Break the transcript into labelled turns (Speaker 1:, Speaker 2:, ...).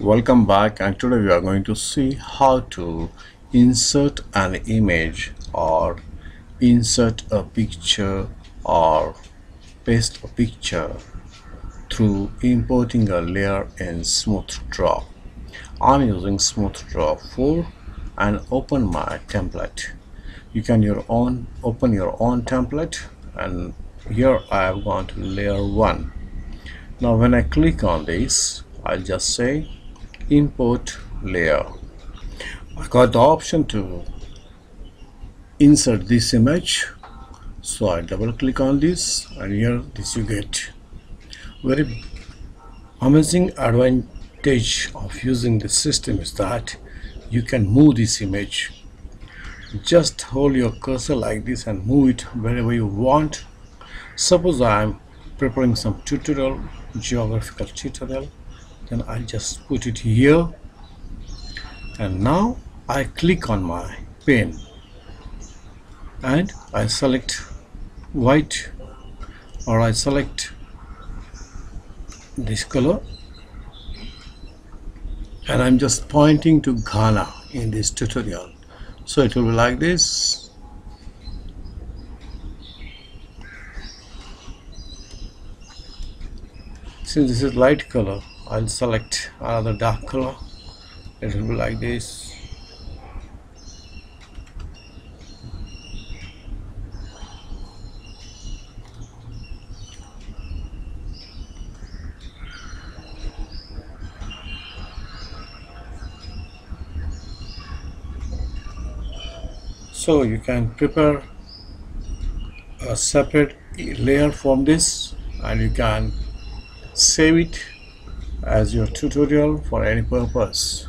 Speaker 1: welcome back and today we are going to see how to insert an image or insert a picture or paste a picture through importing a layer in smooth draw. I'm using smooth draw 4 and open my template. You can your own open your own template and here I have gone to layer 1 now when I click on this I'll just say import layer. I got the option to insert this image. So I double click on this and here this you get. Very amazing advantage of using this system is that you can move this image. Just hold your cursor like this and move it wherever you want. Suppose I'm preparing some tutorial geographical tutorial then I just put it here. And now I click on my pen and I select white or I select this color. And I'm just pointing to Ghana in this tutorial. So it will be like this. Since this is light color I'll select another dark color. It will be like this. So you can prepare a separate layer from this and you can save it as your tutorial for any purpose